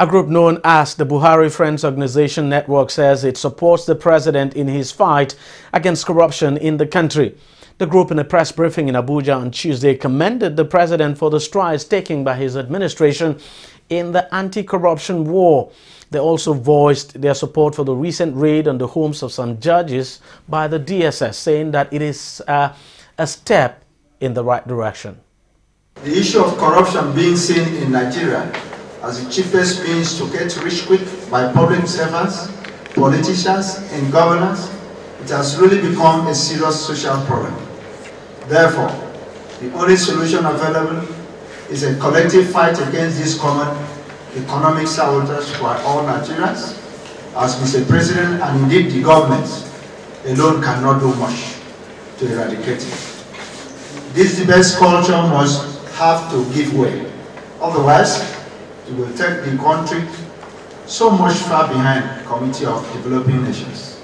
A group known as the Buhari Friends Organization Network says it supports the president in his fight against corruption in the country. The group in a press briefing in Abuja on Tuesday commended the president for the strides taken by his administration in the anti-corruption war. They also voiced their support for the recent raid on the homes of some judges by the DSS, saying that it is uh, a step in the right direction. The issue of corruption being seen in Nigeria as the cheapest means to get rich quick by public servants, politicians, and governors, it has really become a serious social problem. Therefore, the only solution available is a collective fight against this common economic sabotage for all Nigerians, as Mr. President and indeed the government alone cannot do much to eradicate it. This debased culture must have to give way. Otherwise, it will take the country so much far behind the Committee of Developing Nations.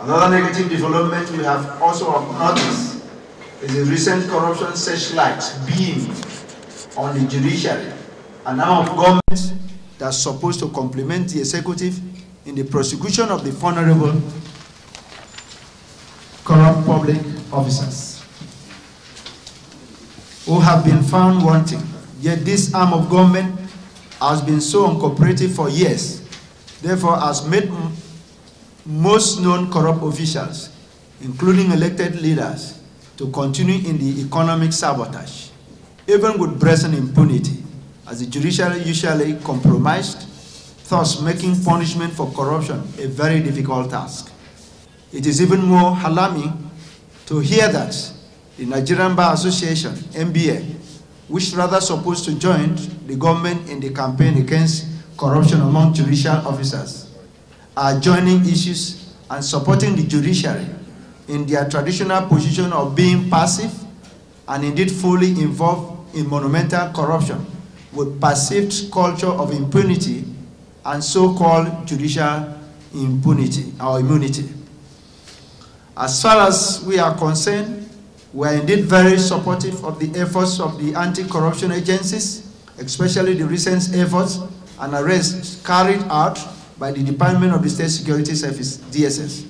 Another negative development we have also noticed is the recent corruption searchlight being on the judiciary, an arm of government that's supposed to complement the executive in the prosecution of the vulnerable corrupt public officers who have been found wanting. Yet this arm of government has been so uncooperative for years, therefore has made most known corrupt officials, including elected leaders, to continue in the economic sabotage, even with brazen impunity, as the judiciary usually compromised, thus making punishment for corruption a very difficult task. It is even more alarming to hear that the Nigerian Bar Association, NBA, which rather supposed to join the government in the campaign against corruption among judicial officers, are joining issues and supporting the judiciary in their traditional position of being passive and indeed fully involved in monumental corruption with perceived culture of impunity and so-called judicial impunity or immunity. As far as we are concerned, we are indeed very supportive of the efforts of the anti-corruption agencies, especially the recent efforts and arrests carried out by the Department of the State Security Service, DSS.